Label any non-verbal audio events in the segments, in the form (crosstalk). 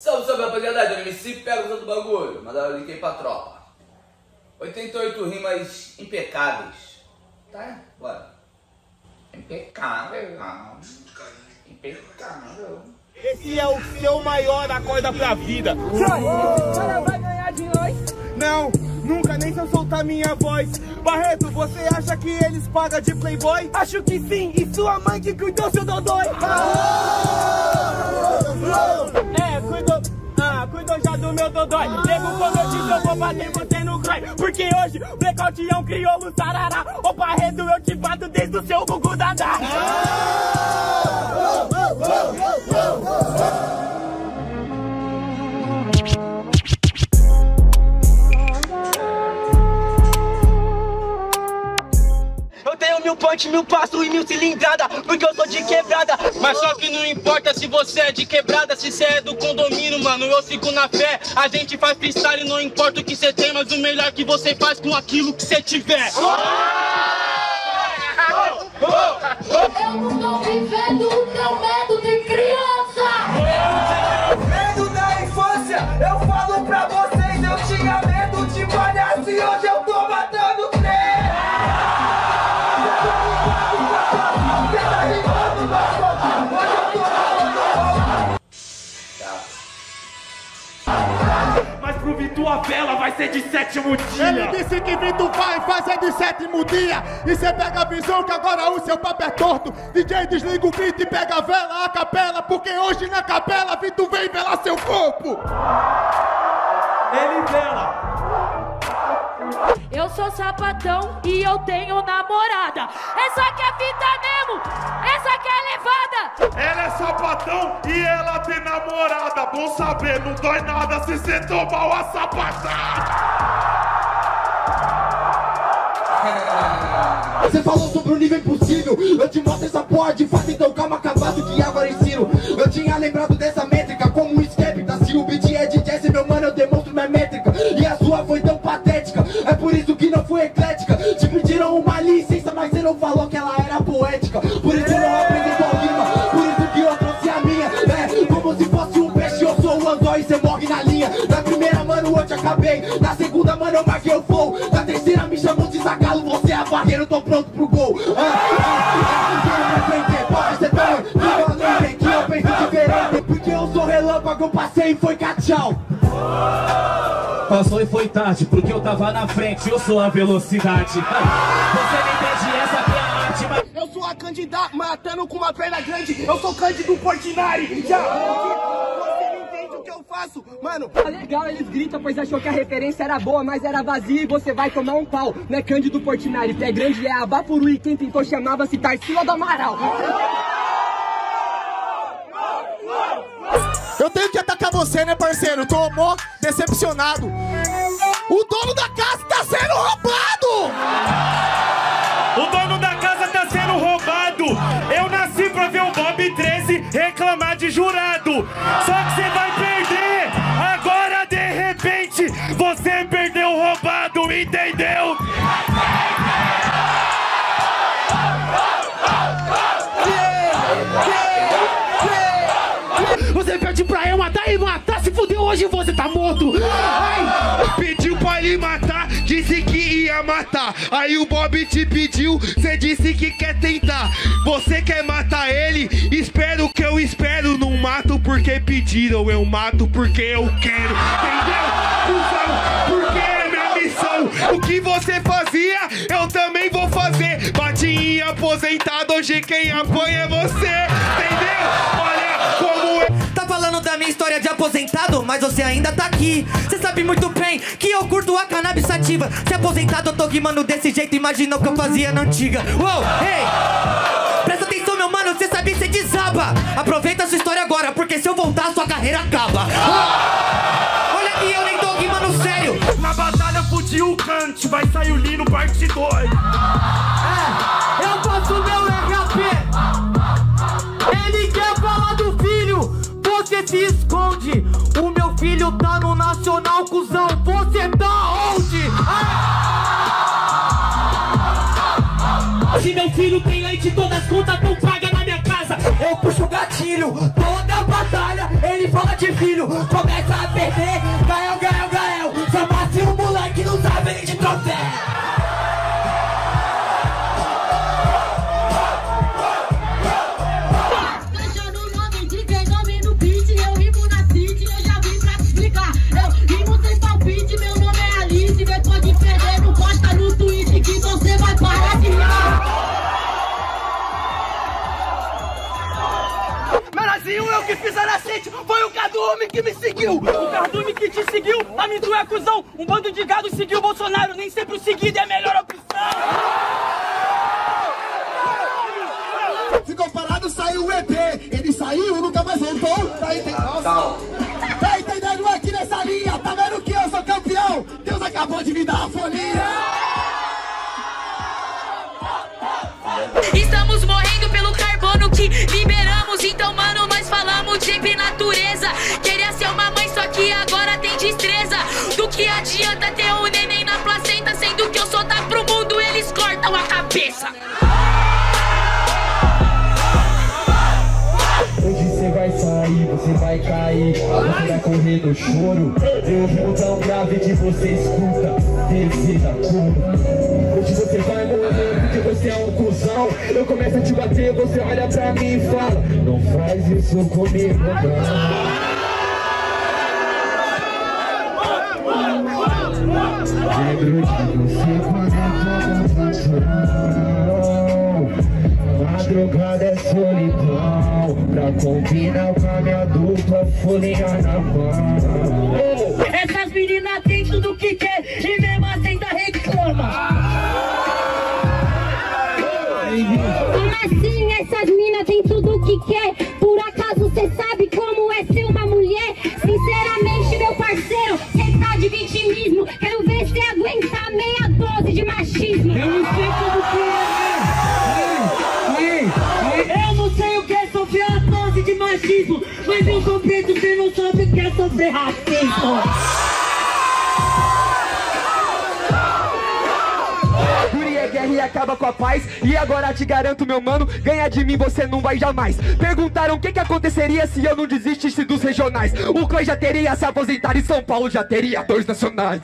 Salve, salve rapaziada, o MC pega o do bagulho, mandar o link aí pra tropa. 88 rimas impecáveis. Tá? Bora. Impecável, impecável. Esse é o seu maior acorda pra vida. Vai ganhar de nós. Não, nunca nem se eu soltar minha voz. Barreto, você acha que eles pagam de playboy? Acho que sim, e sua mãe que cuidou seu dodói. É, do meu dodói. Nego, quando eu disse eu vou bater você no cry. Porque hoje blackout é um crioulo sarará. Ô Barreto, eu te bato desde o seu Gugu Dadá. Eu tenho mil punch, mil passo e mil cilindrada, porque eu sou de quebrada. Mas só que não importa se você é de quebrada, se você é do condomínio, mano. Eu fico na fé, a gente faz freestyle, não importa o que você tem, mas o melhor que você faz com aquilo que você tiver. Eu não tô vivendo o teu medo de Vitor a vela vai ser de sétimo dia. Ele disse que Vitor vai fazer de sétimo dia. E cê pega a visão que agora o seu papo é torto. DJ desliga o grito e pega a vela, a capela. Porque hoje na capela Vitor vem velar seu corpo. Ele vela. Eu sou sapatão e eu tenho namorada. Essa que é fita mesmo, essa que é levada. Ela é sapatão e ela tem namorada. Bom saber, não dói nada se cê tomar uma sapatada. (laughs) Você falou sobre o nível impossível Eu te mostro essa porra de fato Então calma, cavalo que agora ensino Eu tinha lembrado dessa foi eclética Te pediram uma licença Mas você não falou que ela era poética Por isso não apresentou a rima Por isso que eu trouxe a minha É como se fosse um peixe Eu sou o anzol e você morre na linha Na primeira mano eu te acabei Na segunda mano eu marquei o flow Na terceira me chamou de zagalo Você é a barreira, eu tô pronto pro gol porque eu sou relâmpago, passei e foi tchau. Passou e foi tarde, porque eu tava na frente, eu sou a velocidade. Você não entende essa que é a arte, mas Eu sou a candidata matando com uma perna grande. Eu sou Cândido Portinari. Já. Você não entende o que eu faço, mano. Tá legal, eles gritam, pois achou que a referência era boa, mas era vazia e você vai tomar um pau. Não é Cândido Portinari, pé grande é a Bapuru e quem tentou chamava-se Tarsila do Amaral. Eu tenho que atacar você, né, parceiro? Tô mó decepcionado. O dono da casa tá sendo roubado! O dono da casa tá sendo roubado. Eu nasci pra ver o Bob 13 reclamar de jurado. Só que você vai perder. Agora, de repente, você perdeu o roubado, entendeu? Hoje você tá morto! Ai! Pediu pra ele matar, disse que ia matar. Aí o Bob te pediu, cê disse que quer tentar. Você quer matar ele? Espero que eu espero. Não mato porque pediram, eu mato porque eu quero. Entendeu? Porque é minha missão. O que você fazia, eu também vou fazer. Bate em aposentado, hoje quem apanha é você. Entendeu? Olha aposentado, mas você ainda tá aqui. Você sabe muito bem que eu curto a cannabis sativa. Se aposentado, eu tô rimando desse jeito, imagina o que eu fazia na antiga. Uou, ei! Presta atenção, meu mano, você sabe, você desaba. Aproveita sua história agora, porque se eu voltar, sua carreira acaba. Olha que eu nem tô rimando sério. Na batalha fudi o Kant, vai sair o Lino parte 2. Eu faço meu RAP. Você se esconde. O meu filho tá no Nacional, cuzão. Você tá onde? se meu filho tem leite, todas as contas tão pagas na minha casa. Eu puxo o gatilho, toda batalha ele pode, filho, começa a perder. Cardume que me seguiu. O Cardume que te seguiu, a mim tu é cuzão. Um bando de gado seguiu o Bolsonaro, nem sempre o seguido é a melhor opção. Ficou parado, saiu o EP. Ele saiu, nunca mais voltou. Tá entendendo? Tá entendendo aqui nessa linha? Tá vendo que eu sou campeão? Deus acabou de me dar a folia. Estamos morrendo pelo carbono que liberamos. Então, mano, nós falamos de natureza. Queria ser uma mãe, só que agora tem destreza. Do que adianta ter um neném na placenta, sendo que eu sou dar pro mundo, eles cortam a cabeça. Hoje você vai sair, você vai cair, você vai correr no choro. Eu vou tão grave que você escuta, deseja cura. Você é um cuzão. Eu começo a te bater, você olha pra mim e fala: Não faz isso comigo, não. Lembro de você quando tô no Madrugada é solidão Pra combinar com a minha dupla Folhinha na mão Essas meninas têm tudo que quer e mesmo assim ainda reclama. Essas minas têm tudo o que quer? Por acaso cê sabe como é ser uma mulher? Sinceramente, meu parceiro, cê tá de vitimismo. Quero ver cê aguentar meia dose de machismo. Eu não sei como que é. Eu não sei o que é sofrer a dose de machismo, mas eu sou preto, você não sabe o que é sofrer racismo. E acaba com a paz E agora te garanto, meu mano Ganhar de mim você não vai jamais Perguntaram o que que aconteceria se eu não desistisse dos regionais O Clã já teria se aposentado E São Paulo já teria dois nacionais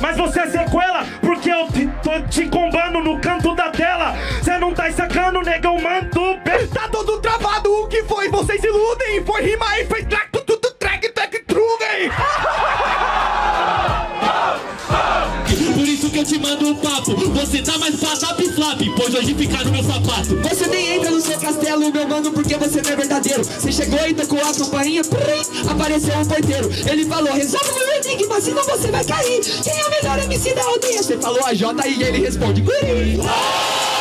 Mas você é sequela, porque eu te- tô te combando no canto da tela. Cê não tá sacando, negão, mando bem. Tá todo travado, o que foi? Vocês iludem Foi rima e fez track, tudo track, track, true, que eu te mando um papo. Você tá mais pra flap flap, pois hoje fica no meu sapato. Você nem entra no seu castelo, meu mano, porque você não é verdadeiro. Você chegou e tocou a campainha, prim, apareceu um porteiro. Ele falou, resolve meu enigma, senão você vai cair. Quem é o melhor MC da aldeia? Você falou a J e ele responde, guri. Algum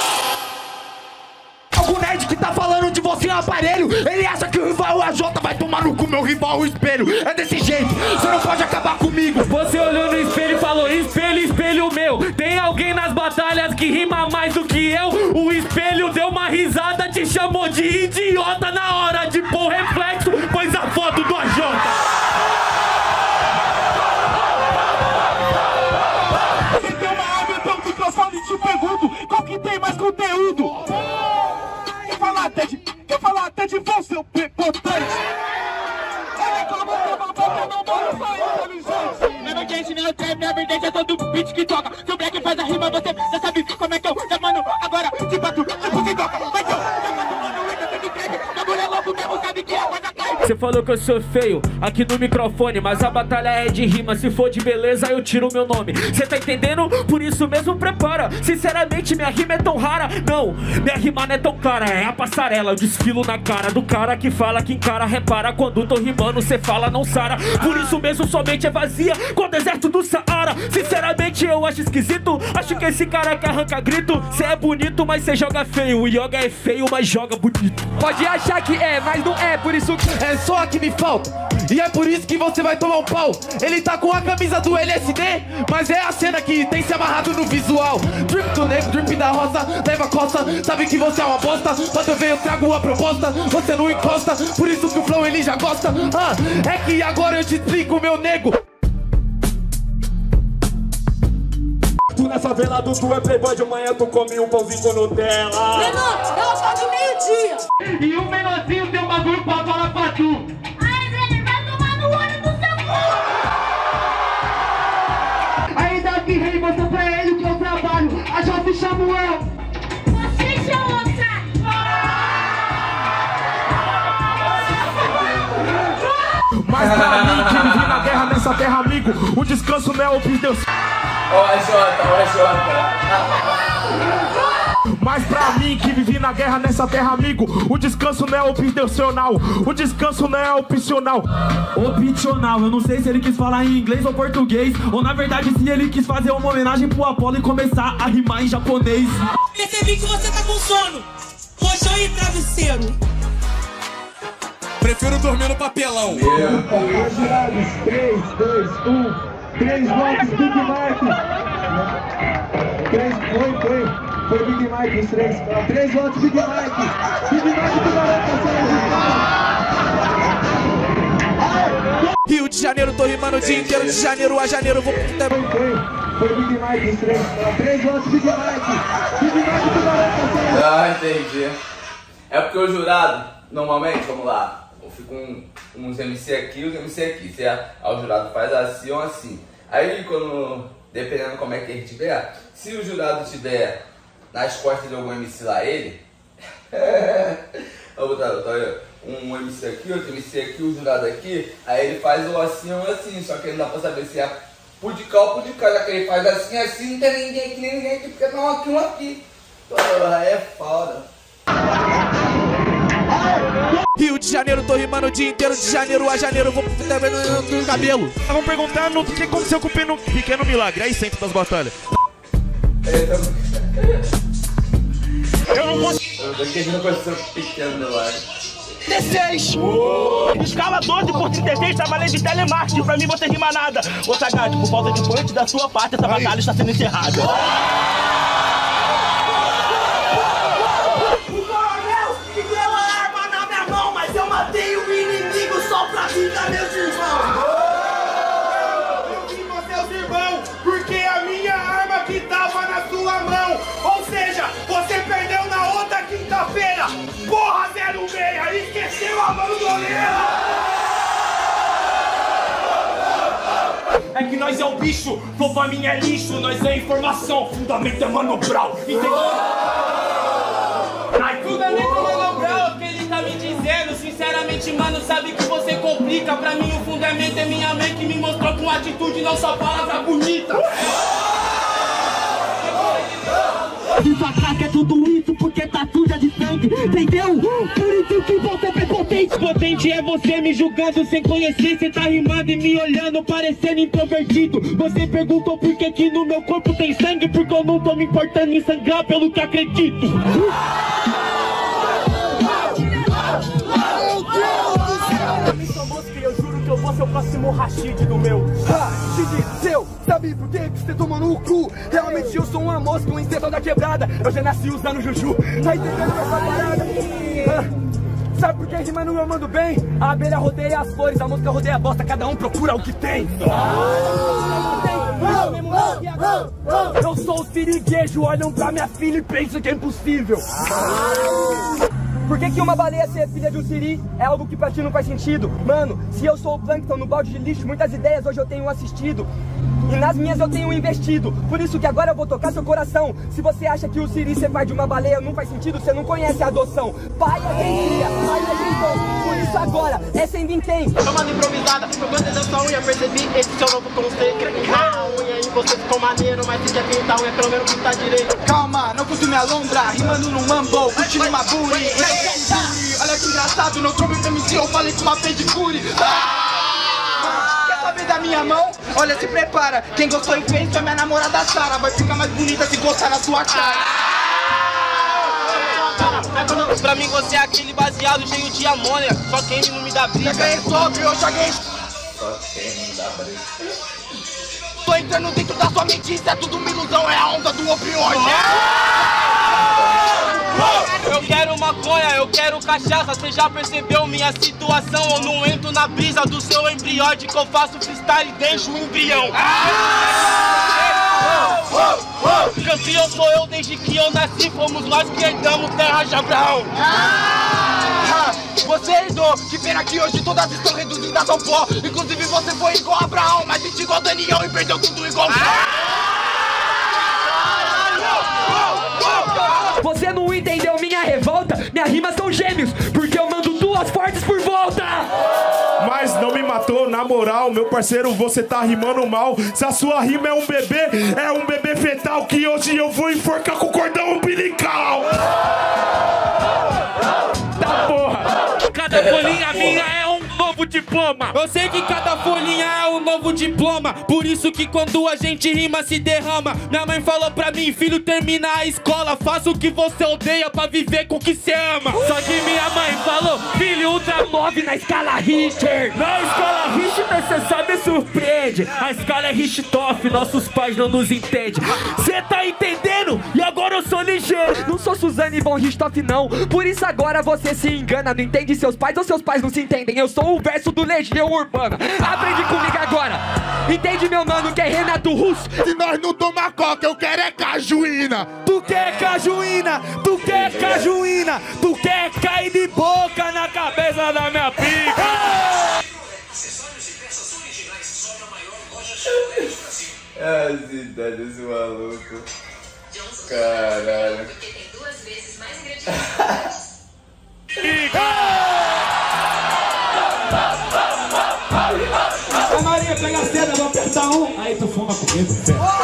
um aparelho Ele acha que o rival AJ vai tomar no cu meu rival o espelho É desse jeito, você não pode acabar comigo Você olhou no espelho e falou: Espelho, espelho meu. Tem alguém nas batalhas que rima mais do que eu? O espelho deu uma risada, te chamou de idiota na hora de pôr reflexo, pôs a foto do AJ. É todo beat que toca. Se o black faz a rima, você já sabe como é que eu já mano. Agora te bato, tipo que toca. Que eu, eu bato, mano, entra dentro de trap. Bagulho é louco mesmo, sabe que a coisa. Você falou que eu sou feio aqui no microfone, mas a batalha é de rima. Se for de beleza, eu tiro meu nome. Cê tá entendendo? Por isso mesmo prepara. Sinceramente, minha rima é tão rara. Não, minha rima não é tão clara. É a passarela, eu desfilo na cara do cara que fala que encara. Repara quando tô rimando, cê fala não sara. Por isso mesmo, somente é vazia com o deserto do Saara. Sinceramente, eu acho esquisito. Acho que esse cara que arranca grito. Cê é bonito, mas cê joga feio. O yoga é feio, mas joga bonito. Pode achar que é, mas não é, por isso que é só que me falta. E é por isso que você vai tomar um pau. Ele tá com a camisa do LSD, mas é a cena que tem se amarrado no visual. Drip do negro, drip da rosa, leva costa. Sabe que você é uma bosta. Quando eu venho, eu trago uma proposta. Você não encosta, por isso que o flow ele já gosta. Ah, é que agora eu te explico, meu nego. Tu nessa velada, tu é playboy de manhã, tu come um pãozinho com Nutella. Menor, ela só de meio-dia. E um menorzinho tem um bagulho pra falar pra tu. Ai, Brenner, vai tomar no olho do seu cu. Ainda que rei mostra pra ele que eu trabalho. A Jovem já outra. Mas pra mim que vivi na guerra nessa terra, amigo, o descanso não é o que Deus. Jota, a Jota. Mas pra mim que vivi na guerra nessa terra, amigo, o descanso não é opcional. O descanso não é opcional. Opcional, eu não sei se ele quis falar em inglês ou português, ou na verdade se ele quis fazer uma homenagem pro Apolo e começar a rimar em japonês. Percebi que você tá com sono. Colchão e travesseiro. Prefiro dormir no papelão. 3, 2, 1. 3 votos, Big Mike. 3, foi, foi. Foi Big Mike, os três. 3 votos, Big Mike. Big Mike do Garoto, Rio de Janeiro, tô rimando o dia inteiro, de janeiro a janeiro, vou. Foi, foi. Foi Big Mike, os três. 3 votos, Big Mike. Big Mike do Garoto, Ah, entendi. É porque o jurado, normalmente, vamos lá, eu fico com uns MC aqui e uns MC aqui. Se a, o jurado faz assim ou assim. Aí quando, dependendo como é que ele tiver, se o jurado tiver nas costas de algum MC lá, ele. (laughs) vou botar, tá um MC aqui, outro MC aqui, o jurado aqui, aí ele faz o assim ou assim, só que não dá pra saber se é cá ou cá, já que ele faz assim, assim, não tem ninguém aqui, nem ninguém aqui, porque um aqui, um aqui. Porra, é foda. Rio de Janeiro, tô rimando o dia inteiro, de janeiro a janeiro, vou no cabelo. Estavam perguntando o que aconteceu com o pequeno, pequeno milagre, aí centro das batalhas. Eu não consigo. Eu querendo conhecer pequeno milagre. 36! Escala 12 por 36, trabalhei de telemarketing, pra mim você rima nada. Ô Sagate, por falta de punch da sua parte, essa batalha está sendo encerrada. 06, esqueceu a bandoleira. É que nós é o bicho, dopamina é lixo, nós é informação, fundamento é manobral, entendeu? Ai, fundamento é manobral, é o que ele tá me dizendo, sinceramente, mano, sabe que você complica, pra mim o fundamento é minha mãe que me mostrou com atitude, não só palavra bonita. Isso ataque é tudo isso porque tá suja de sangue, entendeu? Por isso que você é prepotente. Potente é você me julgando sem conhecer, cê tá rimando e me olhando parecendo introvertido. Você perguntou por que que no meu corpo tem sangue, porque eu não tô me importando em sangrar pelo que acredito. Vou ser o próximo Rashid do meu. Rashid, seu, sabe por que que você toma no cu? Realmente eu sou uma mosca, um inseto da quebrada. Eu já nasci usando juju. Tá entendendo essa parada? Ah, Sabe por que rimando eu mando bem? A abelha rodeia as flores, a mosca rodeia a bosta, cada um procura o que tem. Eu sou o siriguejo, olham pra minha filha e pensam que é impossível. Por que, que uma baleia ser filha de um siri é algo que pra ti não faz sentido? Mano, se eu sou o plâncton no balde de lixo, muitas ideias hoje eu tenho assistido. E nas minhas eu tenho investido. Por isso que agora eu vou tocar seu coração. Se você acha que o siri ser pai de uma baleia não faz sentido, você não conhece a adoção. Pai é quem cria, pai é quem põe. Por isso agora, é sem vir quem. Tomando improvisada, eu gostei da sua unha, percebi esse seu novo conceito. Ah, unha e você ficou maneiro, mas se quer pintar unha, pelo menos pintar direito. Calma, não curto me alombra, rimando no mambo, curtindo uma booty. Olha que engraçado, não trouxe pra MC, eu falei com uma pedicure. Ah! Saber da minha mão? Olha, se prepara. Quem gostou e fez foi minha namorada Sara. Vai ficar mais bonita se gostar na sua cara. Pra mim você é aquele baseado cheio de amônia, só quem não me dá briga. Já ganhei sobre, eu já ganhei. Só quem não dá briga. Tô entrando dentro da sua mente, isso é tudo uma ilusão, é a onda do opioide. Eu quero maconha, eu quero cachaça, cê já percebeu minha situação? Eu não entro na brisa do seu embrióide que eu faço freestyle e deixo o embrião. Campeão sou eu desde que eu nasci, fomos nós que herdamos terra de Abraão. Ah, Você herdou, que pena que hoje todas estão reduzidas ao pó. Inclusive você foi igual a Abraão, mas mentiu igual Daniel e perdeu tudo igual. Você não entendeu minha revolta? Minhas rimas são gêmeos, porque eu mando duas fortes por volta! Mas não me matou, na moral, meu parceiro, você tá rimando mal. Se a sua rima é um bebê, é um bebê fetal que hoje eu vou enforcar com cordão umbilical. Tá porra! Cada folhinha minha é novo diploma. Eu sei que cada folhinha é um novo diploma. Por isso que quando a gente rima se derrama. Minha mãe falou pra mim, filho, termina a escola. Faça o que você odeia pra viver com o que você ama. Só que minha mãe falou, filho, ultra move na escala Richter. Na escala Richter, você sabe, surpreende. A escala é Richthofen, nossos pais não nos entendem. Cê tá entendendo? E agora eu sou ligeiro. Não sou Suzane von Richthofen, não. Por isso agora você se engana. Não entende seus pais ou seus pais não se entendem. Eu sou o verso do Legião Urbana. Aprende comigo agora. Entende, meu mano, que é Renato Russo? Se nós não tomar coca, eu quero é cajuína. Tu quer cajuína, tu quer cajuína, tu quer cair de boca na cabeça da minha pica. É a cidade desse maluco. Caralho. A Maria pega a seda, vou apertar um. Aí tu fuma comigo.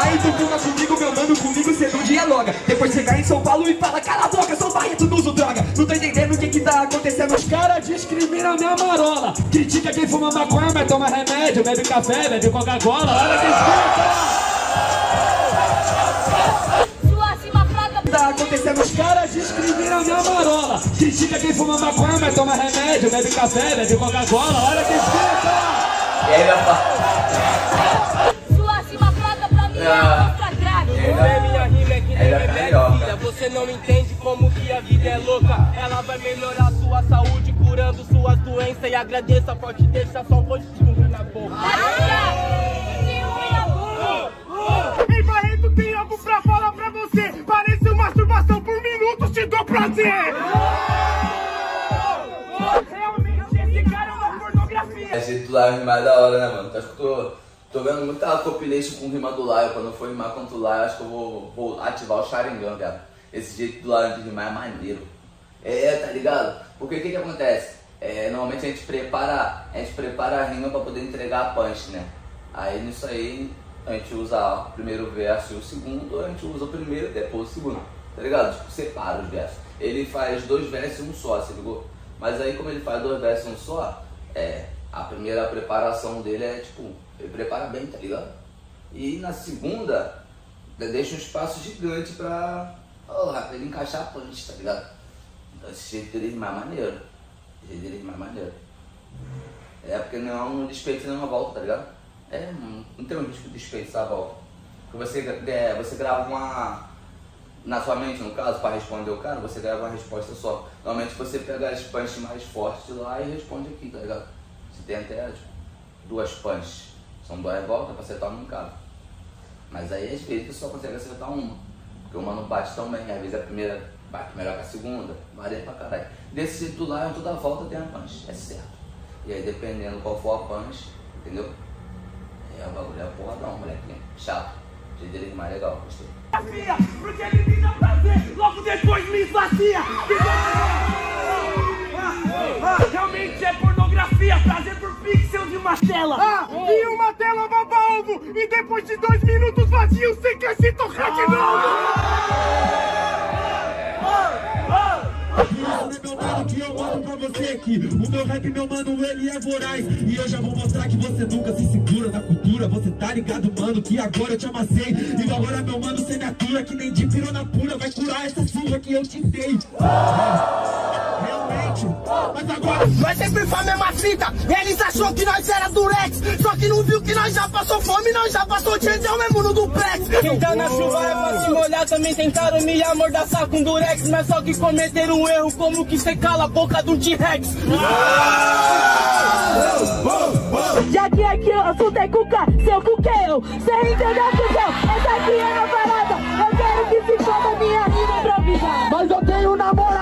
Aí tu fuma comigo, meu mano, dialoga. Depois você cai em São Paulo e fala, cala a boca, sou barreto, não uso droga. Não tô entendendo o que que tá acontecendo. Os caras discriminam minha marola. Critica quem fuma maconha, mas toma remédio, bebe café, bebe Coca-Cola. Olha que Sua cima fraca. Tá acontecendo. Os caras discriminam minha marola. Critica quem fuma maconha, mas toma remédio, bebe café, bebe Coca-Cola. Olha que esquenta. E ainda fala. Agradeça, pode deixar só um postinho na boca. Ei, Barreto, tem algo pra falar pra você. Parece uma masturbação por minutos, te dou prazer. Realmente, esse cara é uma pornografia. Esse jeito do Lion rimar é da hora, né, mano? Acho que eu tô, tô vendo muita compilation com rima do Lion. Quando eu for rimar contra o Lion, acho que eu vou, vou ativar o Sharingan, cara. Esse jeito do Lion de rimar é maneiro. É, tá ligado? Porque o que que acontece? É, normalmente a gente prepara, a gente prepara a rima pra poder entregar a punch, né? Aí nisso aí a gente usa o primeiro verso e o segundo, a gente usa o primeiro e depois o segundo. Tá ligado? Tipo, separa os versos. Ele faz dois versos e um só, se ligou? Mas aí como ele faz dois versos e um só, é, a primeira preparação dele é tipo, ele prepara bem, tá ligado? E na segunda, deixa um espaço gigante pra, porra, pra ele encaixar a punch, tá ligado? Então esse jeito dele é maneiro. É maneiro. É porque não é um despeito nem uma volta, tá ligado? É, não, tem um risco de desperdiçar a volta. Porque você, é, você grava uma. Na sua mente, no caso, para responder o cara, você grava uma resposta só. Normalmente você pega as punches mais fortes lá e responde aqui, tá ligado? Você tem até tipo, duas punches. São duas voltas pra acertar uma em cada. Mas aí às vezes você só consegue acertar uma. Porque uma não bate tão bem, às vezes a primeira bate melhor que a segunda, varia pra caralho. Desse jeito lá, em toda volta tem a punch, é certo. E aí dependendo qual for a punch, entendeu? É o bagulho, é o porradão, molequinho. Chato. Jeito dele é legal, gostei. Porque ele me dá prazer, logo depois me esvazia. Ah, Realmente é pornografia, prazer por pixels de uma tela. Ah, e uma tela baba ovo, e depois de dois minutos vazio, você quer se tocar de meu O meu rap, meu mano, ele é voraz. E eu já vou mostrar que você nunca se segura na cultura. Você tá ligado, mano, que agora eu te amassei. E agora, meu mano, você me atura que nem de pirona pura. Vai curar essa surra que eu te dei forte. Mas agora Nós sempre foi a mesma fita. Eles achou que nós era durex. Só que não viu que nós já passou fome, nós já passou dinheiro, é o mesmo no duplex. Quem tá na chuva é pra se molhar. Também tentaram me amordaçar com durex. Mas é só que cometeram um erro, como que cê cala a boca do T-Rex. Já que aqui eu é cuca, seu cuqueiro. Cê entendeu, cuqueiro? Essa aqui é a parada. Eu quero que se foda minha rima improvisada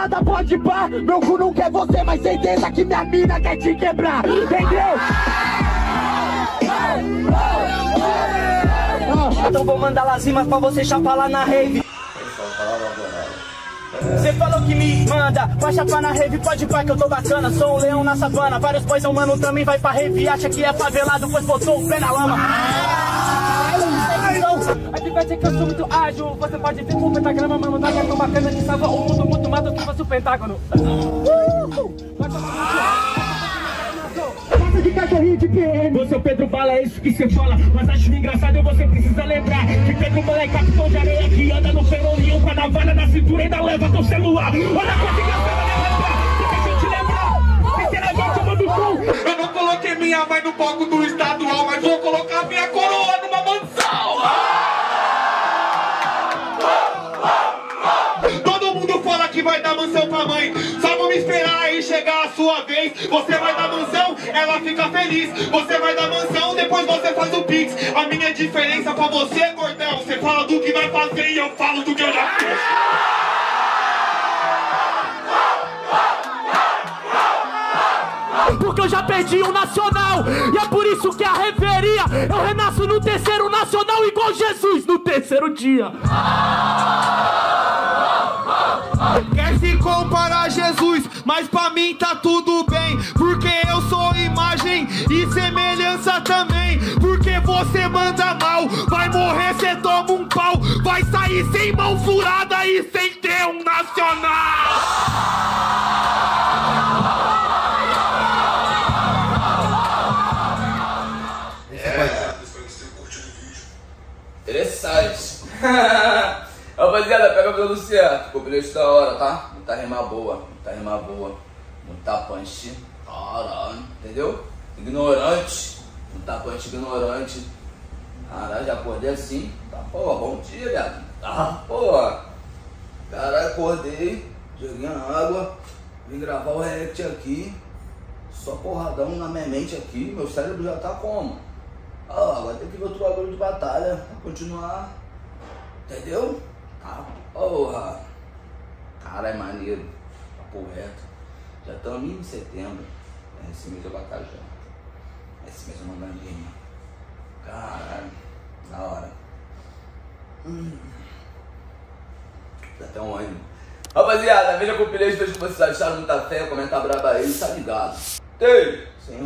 nova Pode pá, meu cu não quer você, mas certeza que minha mina quer te quebrar. Entendeu? Então vou mandar las rimas pra você chapar lá na rave. Cê falou que me manda pra chapar na rave, pode pá que eu tô bacana. Sou um leão na savana, vários boys é também vai pra rave. Acha que é favelado, pois botou o pé na lama. Ser que eu sou muito ágil. Você pode ver com o pentagrama, mano, tá tão bacana que salva o mundo muito mais do que fosse o pentágono. Passa de cachorrinho de PM. Você é o Pedro Bala, é isso que você fala. Mas acho engraçado e você precisa lembrar que Pedro Bala é capitão de areia que anda no fenolinho com a navalha na cintura e ainda leva teu celular. Olha a coisa engraçada, né, rapaz? Deixa eu te lembrar. Sinceramente, eu mando som. Eu não coloquei minha mãe no palco do estadual, mas vou colocar minha coroa numa mansão. Você vai dar mansão, ela fica feliz. Você vai dar mansão, depois você faz o pix. A minha diferença pra você, gordão, você fala do que vai fazer e eu falo do que eu já fiz. Porque eu já perdi um nacional E é por isso que a reveria Eu renasço no terceiro nacional Igual Jesus no terceiro dia Quer se comparar a Jesus, mas pra mim tá tudo bem. Porque eu sou imagem e semelhança também. Porque você manda mal, vai morrer, cê toma um pau. Vai sair sem mão furada e sem ter um nacional. Interessante. (laughs) Rapaziada, pega a visão do certo. Ficou bilhete da hora, tá? Muita rima boa, muita rima boa. Muita punch. Caralho, entendeu? Ignorante. Muita punch ignorante. Caralho, já acordei assim. Tá, porra, bom dia, viado. Tá, porra. Caralho, acordei. Joguei na água. Vim gravar o react aqui. Só porradão na minha mente aqui. Meu cérebro já tá como? Ah, agora tem que ver outro bagulho de batalha pra continuar. Entendeu? Ah, porra. Cara, é maneiro. Papo reto. Já estamos em setembro. É, Esse mês eu batalho já. Esse mês eu mandando rima. Caralho. Da hora. Hum. Dá até um ânimo. Rapaziada, veja com o pilhete, veja que vocês acharam muita fé, comenta braba aí, tá ligado? Ei! Sem